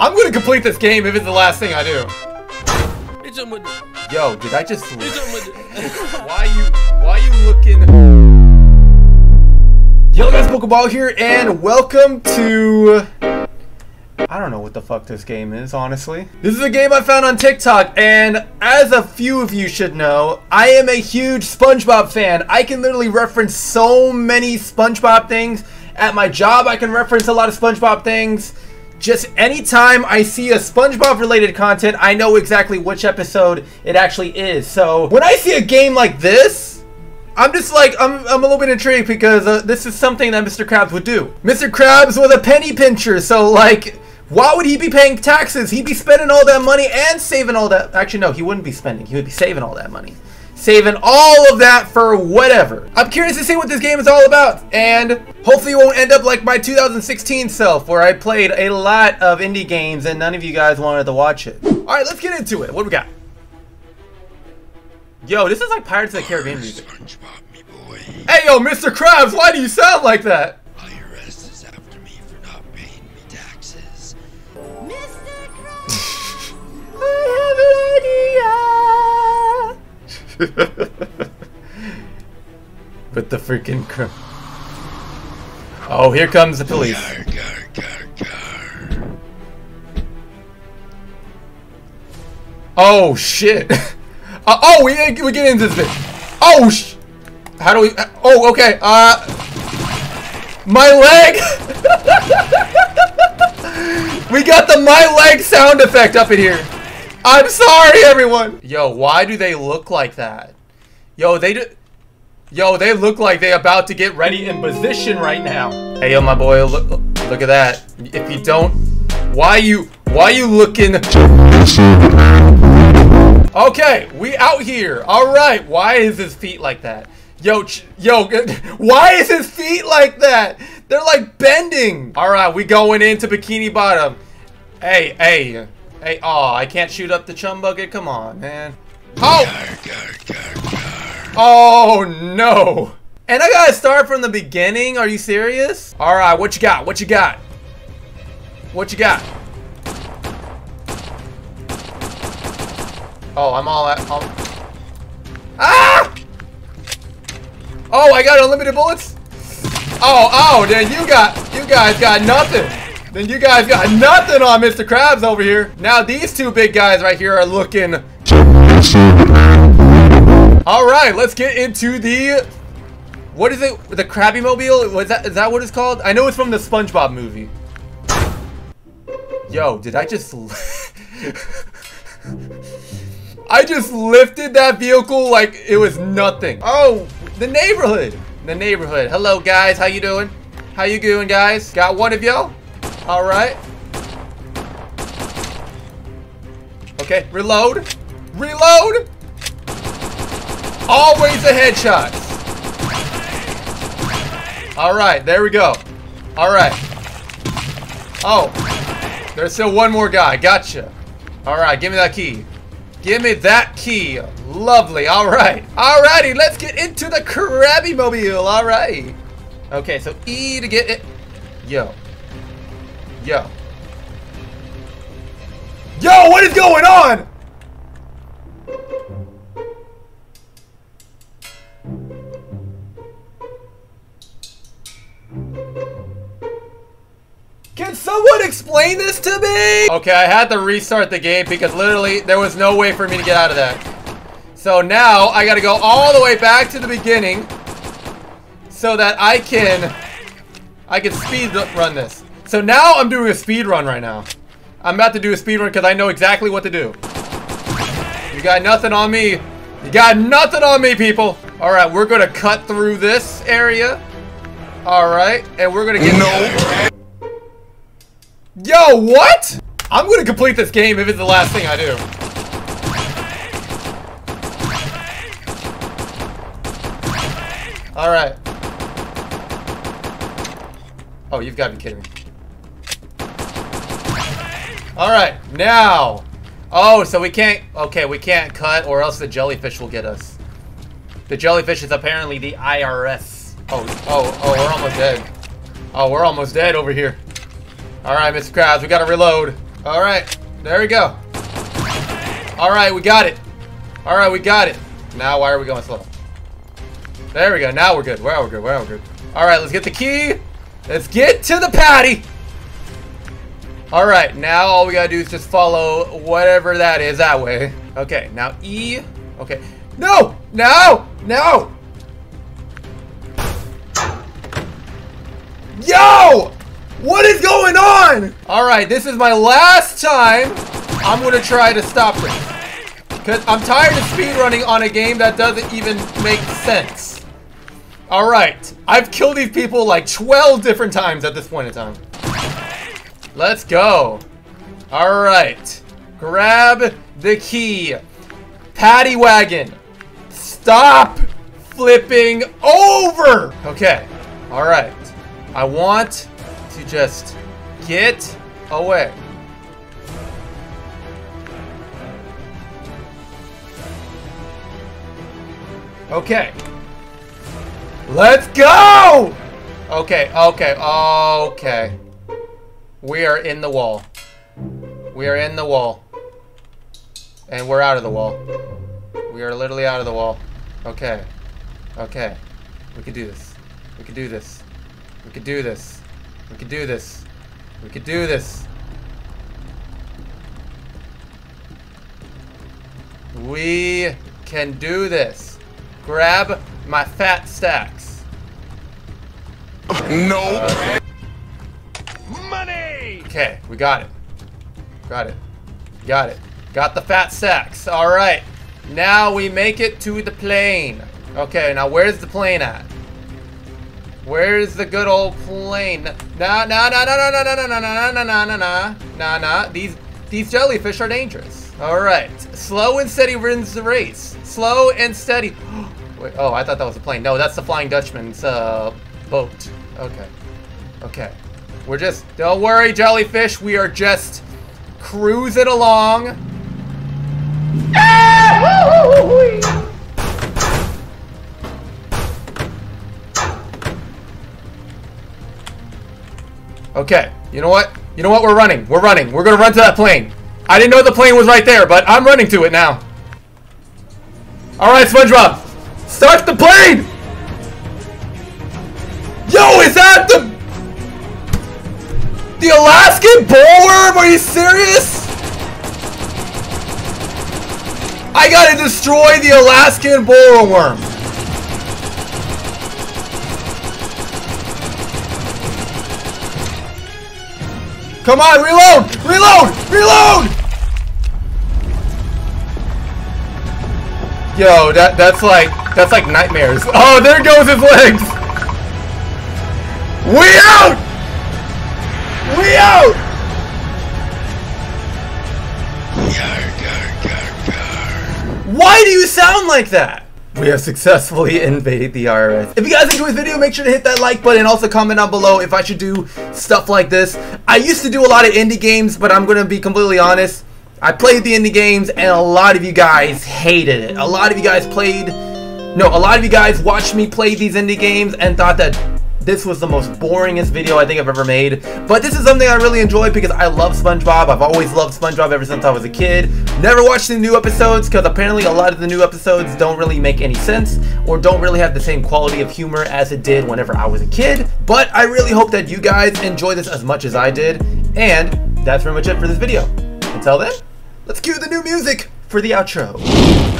I'm gonna complete this game if it's the last thing I do. Yo, did I just... why you... Why you looking... Yo guys, Kabal here, and welcome to... I don't know what the fuck this game is, honestly. This is a game I found on TikTok, and as a few of you should know, I am a huge SpongeBob fan. I can literally reference so many SpongeBob things. At my job, I can reference a lot of SpongeBob things. Just anytime I see a SpongeBob related content, I know exactly which episode it actually is. So when I see a game like this, I'm just like, I'm, I'm a little bit intrigued because uh, this is something that Mr. Krabs would do. Mr. Krabs was a penny pincher, so like, why would he be paying taxes? He'd be spending all that money and saving all that. Actually, no, he wouldn't be spending. He would be saving all that money. Saving all of that for whatever. I'm curious to see what this game is all about. And hopefully it won't end up like my 2016 self where I played a lot of indie games and none of you guys wanted to watch it. All right, let's get into it. What do we got? Yo, this is like Pirates of the Caribbean music. Hey, yo, Mr. Krabs, why do you sound like that? With the freaking cr Oh, here comes the police. Gar, gar, gar, gar. Oh shit. Uh, oh, we we get into this bitch. Oh sh. How do we? Oh, okay. Uh, my leg. we got the my leg sound effect up in here. I'm sorry, everyone. Yo, why do they look like that? Yo, they do. Yo, they look like they about to get ready in position right now. Hey, yo, my boy, look, look at that. If you don't, why you, why you looking? Okay, we out here. All right, why is his feet like that? Yo, yo, why is his feet like that? They're like bending. All right, we going into Bikini Bottom. Hey, hey, hey. Oh, I can't shoot up the chum bucket. Come on, man. Oh. Oh no! And I gotta start from the beginning? Are you serious? Alright, what you got? What you got? What you got? Oh, I'm all at. all- Ah! Oh, I got unlimited bullets? Oh, oh, then you got, you guys got nothing. Then you guys got nothing on Mr. Krabs over here. Now these two big guys right here are looking all right, let's get into the what is it? The Krabby Mobile? Was that is that what it's called? I know it's from the SpongeBob movie. Yo, did I just I just lifted that vehicle like it was nothing. Oh, the neighborhood. The neighborhood. Hello guys, how you doing? How you doing guys? Got one of y'all? All right. Okay, reload. Reload. Always the headshots. All right, there we go. All right. Oh, there's still one more guy. Gotcha. All right, give me that key. Give me that key. Lovely. All right. All righty, let's get into the Krabby Mobile. All right. Okay, so E to get it. Yo. Yo. Yo, what is going on? Can someone explain this to me? Okay, I had to restart the game because literally there was no way for me to get out of that. So now I gotta go all the way back to the beginning so that I can I can speed run this. So now I'm doing a speed run right now. I'm about to do a speed run because I know exactly what to do. You got nothing on me. You got nothing on me, people. All right, we're gonna cut through this area. All right, and we're gonna get no. Yo, what? I'm gonna complete this game if it's the last thing I do. All right. Oh, you've got to be kidding me. All right, now. Oh, so we can't. Okay, we can't cut, or else the jellyfish will get us. The jellyfish is apparently the IRS. Oh, oh, oh, we're almost dead. Oh, we're almost dead over here. All right, Mr. Krabs, we gotta reload. All right, there we go. All right, we got it. All right, we got it. Now, why are we going slow? There we go. Now we're good. Wow, we're good. We're good. All right, let's get the key. Let's get to the patty. All right, now all we gotta do is just follow whatever that is that way. Okay, now E. Okay. No! No! No! Yo! What is going on? All right, this is my last time. I'm gonna try to stop it. Because I'm tired of speedrunning on a game that doesn't even make sense. All right, I've killed these people like 12 different times at this point in time. Let's go. All right, grab the key. Patty Wagon, stop flipping over. Okay, all right. I want to just get away. Okay. Let's go! Okay, okay, okay. We are in the wall. We are in the wall. And we're out of the wall. We are literally out of the wall. Okay. Okay. We can do this. We can do this. We could do this. We could do this. We could do this. We can do this. Grab my fat stacks. No. Money! Okay, we got it. Got it. Got it. Got the fat stacks. All right. Now we make it to the plane. Okay, now where's the plane at? Where's the good old plane? Nah, nah, nah, nah, nah, nah, nah, nah, nah, nah, nah, nah, nah, nah, nah. These, these jellyfish are dangerous. All right. Slow and steady wins the race. Slow and steady. Wait, oh, I thought that was a plane. No, that's the Flying Dutchman's uh, boat. Okay. Okay. We're just, don't worry, jellyfish. We are just cruising along. Ah! Okay, you know what? You know what? We're running. We're running. We're gonna run to that plane. I didn't know the plane was right there, but I'm running to it now. All right, SpongeBob, start the plane. Yo, is that the the Alaskan bullworm? Are you serious? I gotta destroy the Alaskan bullworm. Come on, reload! Reload! Reload! Yo, that that's like that's like nightmares. Oh, there goes his legs. We out! We out! Why do you sound like that? We have successfully invaded the IRS. If you guys enjoyed this video, make sure to hit that like button. Also comment down below if I should do stuff like this. I used to do a lot of indie games, but I'm going to be completely honest. I played the indie games and a lot of you guys hated it. A lot of you guys played... No, a lot of you guys watched me play these indie games and thought that this was the most boringest video I think I've ever made. But this is something I really enjoy because I love SpongeBob. I've always loved SpongeBob ever since I was a kid. Never watched the new episodes because apparently a lot of the new episodes don't really make any sense or don't really have the same quality of humor as it did whenever I was a kid. But I really hope that you guys enjoy this as much as I did. And that's pretty much it for this video. Until then, let's cue the new music for the outro.